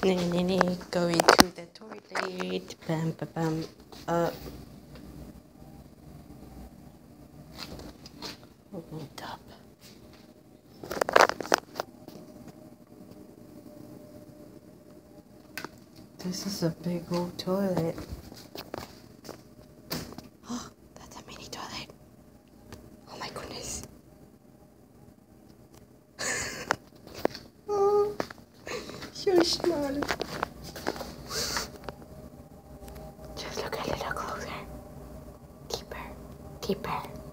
Going to the toilet. Bam, bam, bam. Uh. Hold up. This is a big old toilet. So small. Just look a little closer. Deeper, her.